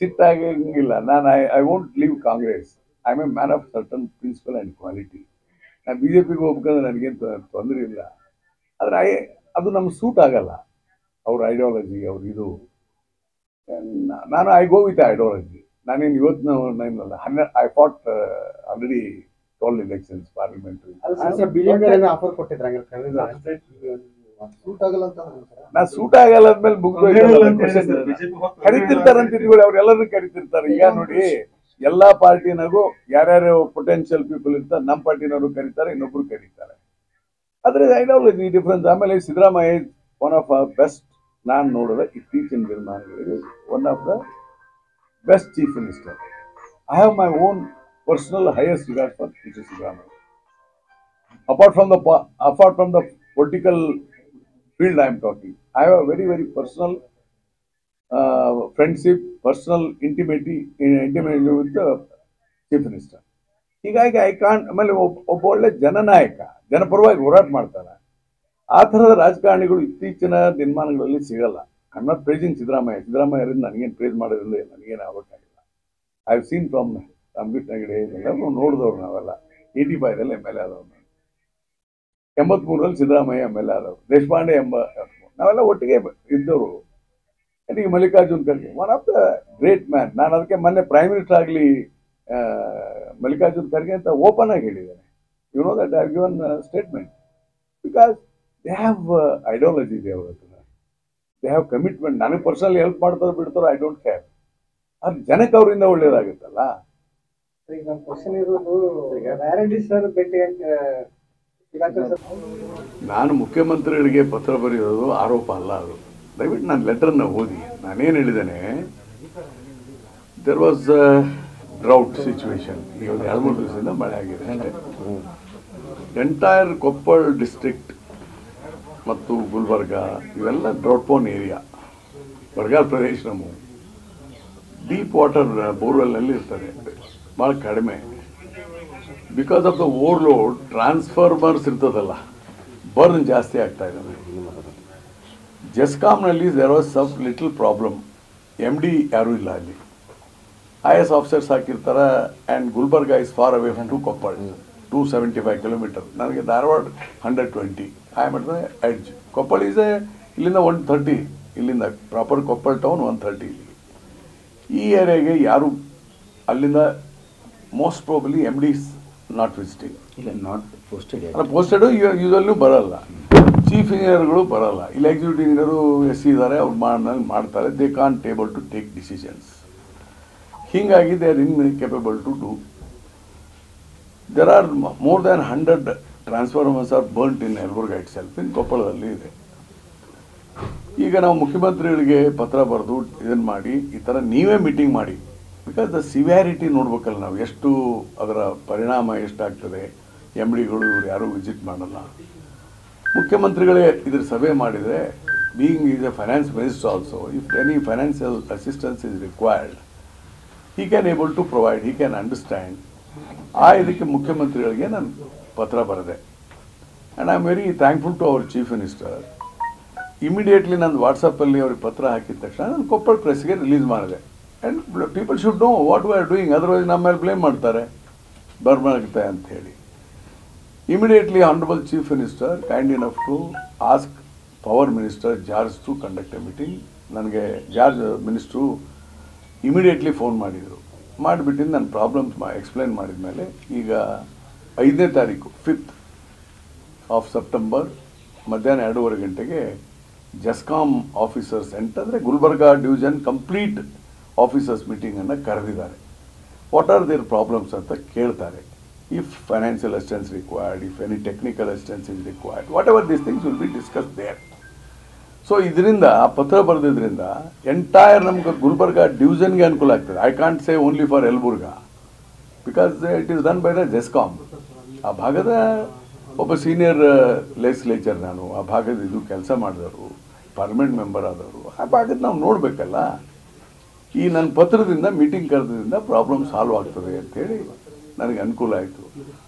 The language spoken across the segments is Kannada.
ಸಿಟ್ಟಾಗಂಗಿಲ್ಲ. ನಾನು I I won't leave Congress I am a man of certain principle and quality ನಾನು ಬಿ ಜೆ ಪಿಗೆ ಹೋಗ್ಬೇಕಂದ್ರೆ ನನಗೇನು ತೊಂದರೆ ಇಲ್ಲ. ಆದರೆ ಐ ಅದು ನಮ್ಗೆ ಸೂಟ್ ಆಗಲ್ಲ. ಅವ್ರ ಐಡಿಯಾಲಜಿ ಅವ್ರ ಇದು. ನಾನು ಐ ಗೋ ವಿತ್ ಐಡಿಯಾಲಜಿ ನಾನೇನು ಇವತ್ತು ನಾನು ಹನ್ನೆರಡು I fought already twelve elections parliamentary offer ಕೊಟ್ಟಿದ್ರೆ ನಾ ಸೂಟ್ ಆಗಲ್ಲ ಅಂದ್ಮೇಲೆ ಕರಿತಿರ್ತಾರಂತ ಇಟ್ಕೊಳ್ಳಿ ಅವ್ರೆಲ್ಲರೂ ಕರಿತಿರ್ತಾರೆ. ಈಗ ನೋಡಿ ಎಲ್ಲಾ ಪಾರ್ಟಿನಾಗೂ ಯಾರ್ಯಾರು ಪೊಟೆನ್ಶಿಯಲ್ ಪೀಪಲ್ ಇರ್ತಾರೆ ನಮ್ಮ ಪಾರ್ಟಿನವರು ಕರೀತಾರೆ ಇನ್ನೊಬ್ರು ಕರೀತಾರೆ. ಆದ್ರೆ ಐಡಿಯಾಲಜಿ ಡಿಫ್ರೆನ್ಸ್ ಆಮೇಲೆ Siddaramaiah one of a best ನಾನು ನೋಡಿದ ಇತ್ತೀಚಿನ ದಿನಮಾನಗಳಲ್ಲಿ one of the best chief minister I have my own personal highest regard for Siddaramaiah apart from the apart from the political field I am talking, I have a very very personal uh, friendship, personal intimacy, intimacy with the chief minister. ಹೀಗಾಗಿ ಐ ಕಾಂಟ್ ಆಮೇಲೆ ಒಬ್ಬ ಒಳ್ಳೆ ಜನನಾಯಕ ಜನಪರವಾಗಿ ಹೋರಾಟ ಮಾಡ್ತಾನೆ. ಆ ಥರದ ರಾಜಕಾರಣಿಗಳು ಇತ್ತೀಚಿನ ದಿನಮಾನಗಳಲ್ಲಿ ಸಿಗಲ್ಲ. I not praising Siddaramaiah Siddaramaiah ನನಗೇನು ಪ್ರೇಜ್ ಮಾಡೋದ್ರಿಂದ ನನಗೇನು ಆಗಬೇಕಾಗಿಲ್ಲ. ಐ ಹವ್ ಸೀನ್ ಫ್ರಮ್ ನಗಡೆ ಎಲ್ಲರೂ ನೋಡಿದವ್ರು ನಾವೆಲ್ಲ. ಏಯ್ಟಿ ಫೈವ್ದಲ್ಲಿ ಎಂ ಎಲ್ ಎ ಆದವ್ರು. ನಾನು ಎಂಬತ್ಮೂರರಲ್ಲಿ ಸಿದ್ದರಾಮಯ್ಯ ಎಂ ಎಲ್ ಎ ಆದವರು, ದೇಶಪಾಂಡೆ ಎಂಬ ನಾವೆಲ್ಲ ಒಟ್ಟಿಗೆ ಇದ್ದವರು ಈಗ Mallikarjun Kharge one of the great man ನಾನು ಅದಕ್ಕೆ ಮೊನ್ನೆ ಪ್ರೈಮ್ ಮಿನಿಸ್ಟರ್ ಆಗಲಿ ಮಲ್ಲಿಕಾರ್ಜುನ್ ಖರ್ಗೆ ಅಂತ ಓಪನ್ ಆಗಿ ಹೇಳಿದ್ದೇನೆ. You know that I given statement because they have ideology ಇದೆ ಅವ್ರ ಹತ್ರ. ದೇ ಹ್ಯಾವ್ ಕಮಿಟ್ಮೆಂಟ್ ನನಗೆ ಪರ್ಸನಲಿ ಹೆಲ್ಪ್ ಮಾಡ್ತಾರೋ ಬಿಡ್ತಾರೋ ಐ ಡೋಂಟ್ ಕೇರ್ ಅದು ಜನಕ್ಕೆ ಅವರಿಂದ ಒಳ್ಳೇದಾಗುತ್ತಲ್ಲ? ಈಗ ನಮ್ಮ ಕ್ವಶನ್ ಇರೋದು ವ್ಯಾರಂಟಿ ಸರ್ ಭೇಟಿ ನಾನು ಮುಖ್ಯಮಂತ್ರಿಗಳಿಗೆ ಪತ್ರ ಬರೆಯೋದು ಆರೋಪ ಅಲ್ಲ ಅದು. ದಯವಿಟ್ಟು ನಾನು ಲೆಟರ್ನ ಓದಿ. ನಾನೇನು ಹೇಳಿದ್ದೇನೆ ದೆರ್ ವಾಸ್ ಡ್ರೌಟ್ ಸಿಚುವೇಶನ್ ಈಗ ಒಂದು ಎರಡು, ಮೂರು ದಿವಸದಿಂದ ಮಳೆ ಆಗಿದೆ ಅಷ್ಟೇ. ಎಂಟೈರ್ ಕೊಪ್ಪಳ ಡಿಸ್ಟ್ರಿಕ್ಟ್ ಮತ್ತು ಗುಲ್ಬರ್ಗ, ಇವೆಲ್ಲ ಡ್ರೌಟ್ ಪೋನ್ ಏರಿಯಾ ಬರಗಾಲ ಪ್ರದೇಶ ನಮ್ಮ ಡೀಪ್ ವಾಟರ್ ಬೋರ್ವೆಲ್ನಲ್ಲಿ ಇರ್ತದೆ ಭಾಳ ಕಡಿಮೆ. Because of the overload transformers ಇರ್ತದಲ್ಲ ಬರ್ನ್ ಜಾಸ್ತಿ ಆಗ್ತಾ ಇದೆ ಜೆಸ್ಕಾಮ್ನಲ್ಲಿ there was some little problem MD ಯಾರೂ ಇಲ್ಲ ಅಲ್ಲಿ. ಐ ಎಸ್ ಆಫೀಸರ್ಸ್ ಹಾಕಿರ್ತಾರೆ and Gulbarga is far away to Koppal two seventy five kilometer ನನಗೆ ಧಾರವಾಡ ಹಂಡ್ರೆಡ್ ಟ್ವೆಂಟಿ ಐ ಮಾಡಿದ್ರೆ ಎಡ್ಜ್ ಕೊಪ್ಪಳ ಈಸ್ ಎ ಇಲ್ಲಿಂದ ಒನ್ ಥರ್ಟಿ ಇಲ್ಲಿಂದ proper Koppal town one thirty ಇಲ್ಲಿ. ಈ ಏರಿಯಾಗೆ ಯಾರು, ಅಲ್ಲಿಂದ most probably MD not visiting ಇಲ್ಲ ನಾಟ್ ಪೋಸ್ಟೆಡ್ ಪೋಸ್ಟೆಡು ಯೂಸಲ್ಲೂ ಬರಲ್ಲ. ಚೀಫ್ ಇಂಜಿನಿಯರ್ಗಳು ಬರಲ್ಲ. ಇಲ್ಲಿ ಎಕ್ಸಿಕ್ಯೂಟಿವ್ ಇಂಜಿನಿಯರು ಎಸ್ ಇದ್ದಾರೆ ಅವ್ರು ಮಾಡಿ ಮಾಡ್ತಾರೆ. They can't able to take decisions ಹೀಗಾಗಿ they are incapable to do there are more than hundred transformers are burnt in Yelburga itself in ಕೊಪ್ಪಳದಲ್ಲಿ ಇದೆ. ಈಗ ನಾವು ಮುಖ್ಯಮಂತ್ರಿಗಳಿಗೆ ಪತ್ರ ಬರೆದು ಇದನ್ನು ಮಾಡಿ ಈ ಥರ ನೀವೇ ಮೀಟಿಂಗ್ ಮಾಡಿ. ಬಿಕಾಸ್ ದ ಸಿವ್ಯಾರಿಟಿ ನೋಡ್ಬೇಕಲ್ಲ ನಾವು. ಎಷ್ಟು ಅದರ ಪರಿಣಾಮ ಎಷ್ಟಾಗ್ತದೆ? ಎಂ ಡಿಗಳು ಇವ್ರು ಯಾರೂ ವಿಸಿಟ್ ಮಾಡಲ್ಲ. ಮುಖ್ಯಮಂತ್ರಿಗಳೇ ಇದ್ರ ಸಭೆ ಮಾಡಿದರೆ being is a finance minister also if any financial assistance is required he can able to provide he can understand ಆ ಇದಕ್ಕೆ ಮುಖ್ಯಮಂತ್ರಿಗಳಿಗೆ ನಾನು ಪತ್ರ ಬರೆದೆ. And I am very thankful to our chief minister immediately ನಾನು ವಾಟ್ಸಪ್ಪಲ್ಲಿ ಅವ್ರಿಗೆ ಪತ್ರ ಹಾಕಿದ ತಕ್ಷಣ ನಾನು ಕೊಪ್ಪಳ ಪ್ರೆಸ್ಗೆ ರಿಲೀಸ್ ಮಾಡಿದೆ. And people should know what we are doing otherwise ನಮ್ಮ ಮೇಲೆ ಬ್ಲೇಮ್ ಮಾಡ್ತಾರೆ. ಬರ್ಮಾಗುತ್ತೆ ಅಂತ ಹೇಳಿ. Immediately honourable chief minister kind of to ask power minister George to conduct a meeting ನನಗೆ ಜಾರ್ಜ್ ಮಿನಿಸ್ಟ್ರು ಇಮಿಡಿಯೇಟ್ಲಿ ಫೋನ್ ಮಾಡಿದರು. ಮಾಡಿಬಿಟ್ಟಿದ್ದು ನನ್ನ ಪ್ರಾಬ್ಲಮ್ಸ್ ಮಾ ಎಕ್ಸ್ಪ್ಲೈನ್ ಮಾಡಿದ ಮೇಲೆ ಈಗ ಐದನೇ ತಾರೀಕು ಫಿಫ್ತ್ ಆಫ್ ಸೆಪ್ಟೆಂಬರ್ ಮಧ್ಯಾಹ್ನ ಎರಡೂವರೆ ಗಂಟೆಗೆ ಜಸ್ಕಾಮ್ ಆಫೀಸರ್ಸ್ ಅಂದರೆ ಗುಲ್ಬರ್ಗಾ ಡಿವಿಷನ್ ಕಂಪ್ಲೀಟ್ ಆಫೀಸರ್ಸ್ ಮೀಟಿಂಗನ್ನು ಕರೆದಿದ್ದಾರೆ. ವಾಟ್ ಆರ್ ದೇರ್ ಪ್ರಾಬ್ಲಮ್ಸ್ ಅಂತ ಕೇಳ್ತಾರೆ. If financial assistance required if any technical assistance is required whatever these things will be discuss there so ಇದರಿಂದ ಆ ಪತ್ರ ಬರೆದಿದ್ದರಿಂದ ಎಂಟೈರ್ ನಮ್ಗೆ ಗುಲ್ಬರ್ಗ ಡಿವಿಷನ್ಗೆ ಅನುಕೂಲ ಆಗ್ತದೆ. I can't say only for Yelburga because it is done by the GESCOM ಆ ಭಾಗದ ಒಬ್ಬ ಸೀನಿಯರ್ ಲೆಜಿಸ್ಲೇಚರ್ ನಾನು, ಆ ಭಾಗದ ಇದು ಕೆಲಸ ಮಾಡಿದವರು ಪರ್ಮನೆಂಟ್ ಮೆಂಬರ್ ಆದವರು, ಆ ಭಾಗದ ನಾವು ನೋಡಬೇಕಲ್ಲ. ಈ ನನ್ನ ಪತ್ರದಿಂದ ಮೀಟಿಂಗ್ ಕರೆದ್ರಿಂದ ಪ್ರಾಬ್ಲಮ್ ಸಾಲ್ವ್ ಆಗ್ತದೆ ಅಂತೇಳಿ ನನಗೆ ಅನುಕೂಲ ಆಯಿತು.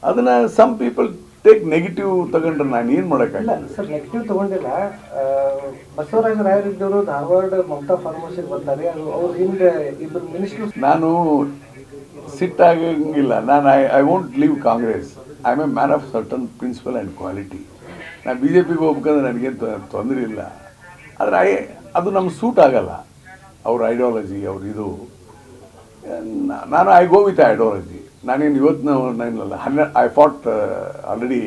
ಅದನ್ನು ಸಮ್ ಪೀಪಲ್ ಟೇಕ್ ನೆಗೆಟಿವ್ ತಗೊಂಡ್ರೆ ನಾನು ಏನು ಮಾಡೋಕ್ಕಾಗಲ್ಲ ಸರ್ ನೆಗೆಟಿವ್ ತಗೊಂಡಿಲ್ಲ. ಬಸವರಾಜ ರಾಯರಿದ್ದವರು ಧಾರವಾಡ ಮಮತಾ ಫಾರ್ಮಸಿಗೆ ಬರ್ತಾರೆ ಅವ್ರು ಅವ್ರ ಹಿಂದೆ ಇಬ್ಬರು ಮಿನಿಸ್ಟರ್ ನಾನು ಸಿಟ್ಟಾಗಂಗಿಲ್ಲ ನಾನು I I won't leave Congress I am a man of certain principle and quality ನಾನು ಬಿ ಜೆ ಪಿಗೆ ಹೋಗ್ಬೇಕಂದ್ರೆ ನನಗೇನು ತೊಂದರೆ ಇಲ್ಲ. ಆದರೆ ಐ ಅದು ನಮ್ಗೆ ಸೂಟ್ ಆಗಲ್ಲ. ಅವ್ರ ಐಡಿಯಾಲಜಿ ಅವ್ರ ಇದು. ನಾನು ಐ ಗೋ ವಿತ್ ಐಡಿಯಾಲಜಿ ನಾನೇನು ಇವತ್ತು ನಾನಲ್ಲ. ಹನ್ನೆರಡು I fought already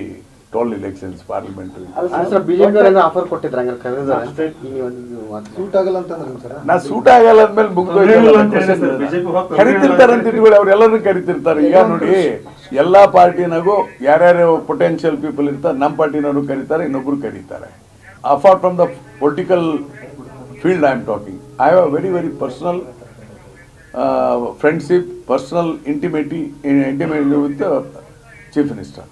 twelve elections parliament sir. BJP ಅವರೇನೋ ಆಫರ್ ಕೊಟ್ಟಿದ್ರು ಸೂಟ್ ಆಗಲ್ಲ ಅಂತಂದ್ರೆ ಸರ್. ನಾ ಸೂಟ್ ಆಗಲ್ಲ ಅಂದ್ಮೇಲೆ ಬುಕ್ ಕರಿತಿರ್ತಾರೆ ಅಂತ ಇಟ್ಕೊಳ್ಳಿ ಅವ್ರೆಲ್ಲರೂ ಕರಿತಿರ್ತಾರೆ. ಈಗ ನೋಡಿ ಎಲ್ಲಾ ಪಾರ್ಟಿನಾಗೂ ಯಾರ್ಯಾರು ಪೊಟೆನ್ಷಿಯಲ್ ಪೀಪಲ್ ಇರ್ತಾರೆ ನಮ್ಮ ಪಾರ್ಟಿನವರು ಕರೀತಾರೆ ಇನ್ನೊಬ್ರು ಕರೀತಾರೆ. Apart from the political field I am talking I have a very, very personal uh, friendship, personal intimacy, intimacy with the Chief Minister.